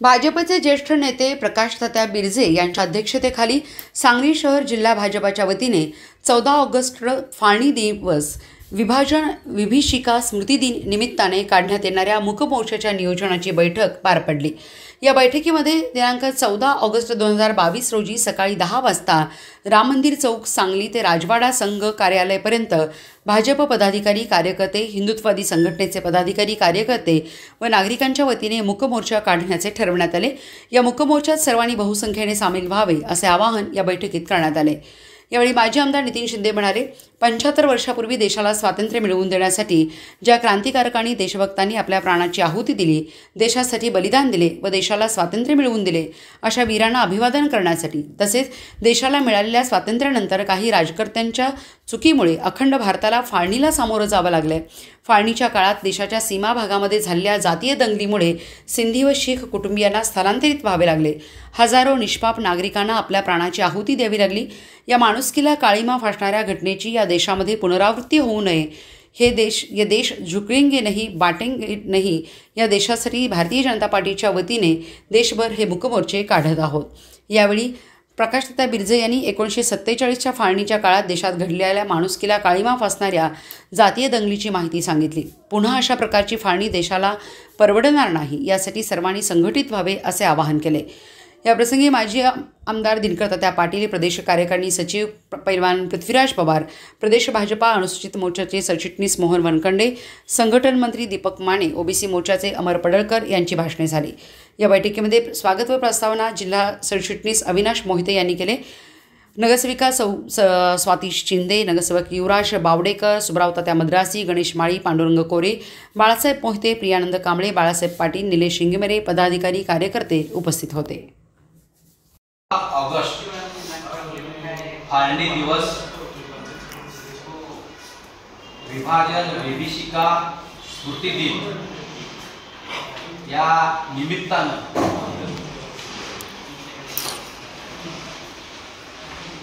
भाजपचे ज्येष्ठ नेते प्रकाश तात्या बिरजे यांच्या अध्यक्षतेखाली सांगली शहर जिल्हा भाजपाच्या वतीने चौदा ऑगस्ट फाळणी दिवस विभाजन विभीषिका स्मृतीदिन निमित्ताने काढण्यात येणाऱ्या मुकमोर्चाच्या नियोजनाची बैठक पार पडली. या बैठकीमध्ये दिनांक चौदा ऑगस्ट दोन हजार बावीस रोजी सकाळी दहा वाजता राम मंदिर चौक सांगली ते राजवाडा संघ कार्यालयापर्यंत भाजप पदाधिकारी कार्यकर्ते हिंदुत्ववादी संघटनेचे पदाधिकारी कार्यकर्ते व नागरिकांच्या वतीने मुकमोर्चा काढण्याचे ठरवण्यात आले. या मुकमोर्चात सर्वांनी बहुसंख्येने सामील व्हावे असे आवाहन या बैठकीत करण्यात आले. यावेळी माजी आमदार नितीन शिंदे म्हणाले पंच्याहत्तर वर्षापूर्वी देशाला स्वातंत्र्य मिळवून देण्यासाठी ज्या क्रांतिकारकांनी देशभक्तांनी आपल्या प्राणाची आहुती दिली देशासाठी बलिदान दिले व देशाला स्वातंत्र्य मिळवून दिले अशा वीरांना अभिवादन करण्यासाठी तसेच देशाला मिळालेल्या स्वातंत्र्यानंतर काही राजकर्त्यांच्या चुकीमुळे अखंड भारताला फाळणीला सामोरं जावं लागलं फाळणीच्या काळात देशाच्या सीमा भागामध्ये झालेल्या जातीय दंगलीमुळे सिंधी व शीख कुटुंबियांना स्थलांतरित व्हावे लागले. हजारो निष्पाप नागरिकांना आपल्या प्राणाची आहुती द्यावी लागली. या माणुसकीला काळीमा फासणाऱ्या घटनेची या देशामध्ये पुनरावृत्ती होऊ नये. हे देश ये देश झुकवेंगे नाही बाटेंगे नाही. या देशासाठी भारतीय जनता पार्टीच्या वतीने देशभर हे मुकमोर्चे काढत आहोत. यावेळी प्रकाशदत्ता बिर्जे यांनी एकोणीसशे सत्तेचाळीसच्या फाळणीच्या काळात देशात घडलेल्या माणुसकीला काळीमा फासणाऱ्या जातीय दंगलीची माहिती सांगितली. पुन्हा अशा प्रकारची फाळणी देशाला परवडणार नाही यासाठी सर्वांनी संघटित व्हावे असे आवाहन केले. याप्रसंगी माजी आमदार दिनकर तात्या पाटील प्रदेश कार्यकारिणी सचिव पैलवान पृथ्वीराज पवार प्रदेश भाजपा अनुसूचित मोर्चाचे सरचिटणीस मोहन वनखंडे संघटन मंत्री दीपक माने ओबीसी मोर्चाचे अमर पडळकर यांची भाषणे झाली. या बैठकीमध्ये स्वागत व प्रस्तावना जिल्हा सरचिटणीस अविनाश मोहिते यांनी केले. नगरसेविका सौ स स्वाती शिंदे नगरसेवक युवराज बावडेकर सुब्राव तात्या मद्रासी गणेश माळी पांडुरंग कोरे बाळासाहेब मोहिते प्रियानंद कांबळे बाळासाहेब पाटील निलेश शिंगमेरे पदाधिकारी कार्यकर्ते उपस्थित होते. ऑगस्ट. फाळणी दिवस. विभाजन विभीषिका स्मृती दिन. या निमित्तानं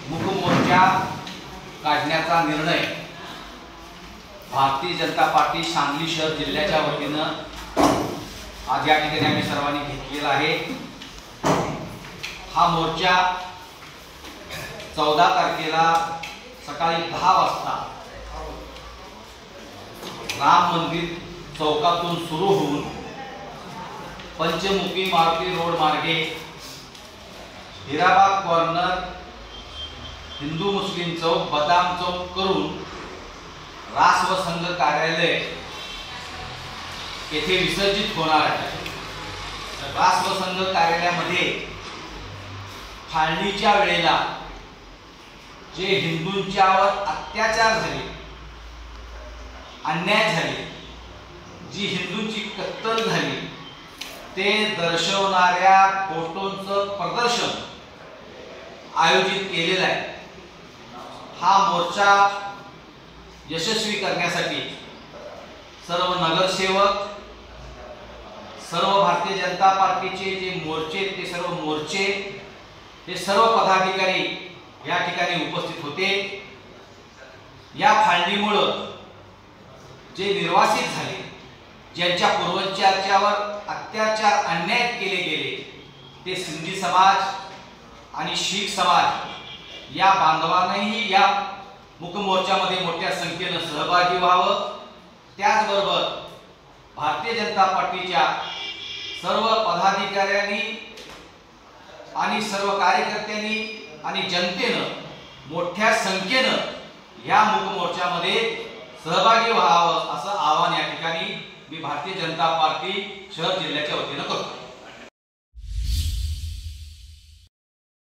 मुखमोर्चा काढण्याचा निर्णय भारतीय जनता पार्टी सांगली शहर जिल्ह्याच्या वतीनं आज या ठिकाणी आम्ही सर्वांनी घेतलेला आहे. हा मोर्चा चौदा तारखेला सकाळी दहा वाजता राम मंदिर चौकातून सुरू होऊन पंचमुखी मारुती रोड मार्गे हिराबाग कॉर्नर हिंदू मुस्लिम चौक बदाम चौक करून रास व संघ कार्यालय येथे विसर्जित होणार आहे. रास व संघ कार्यालयामध्ये फाळणीच्या वेळेला जे हिंदूंच्यावर अत्याचार झाले अन्याय झाले जी हिंदूंची कत्तल झाली ते दर्शवणाऱ्या फोटोंचं प्रदर्शन आयोजित केलेलं आहे. हा मोर्चा यशस्वी करण्यासाठी सर्व नगरसेवक सर्व भारतीय जनता पार्टीचे जे मोर्चे ते सर्व मोर्चे हे सर्व पदाधिकारी या ठिकाणी उपस्थित होते. या फाळणीमुळं जे निर्वासित झाले ज्यांच्या पूर्वजांच्यावर अत्याचार अन्याय केले गेले ते सिंधी समाज आणि शीख समाज या बांधवांनीही या मुकमोर्चामध्ये मोठ्या संख्येनं सहभागी व्हावं. त्याचबरोबर भारतीय जनता पार्टीच्या सर्व पदाधिकाऱ्यांनी आणि सर्व कार्यकर्त्यांनी आणि जनतेनं मोठ्या संख्येनं या मूकमोर्चामध्ये सहभागी व्हावं असं आवाहन या ठिकाणी मी भारतीय जनता पार्टी शहर जिल्ह्याच्या वतीनं करतो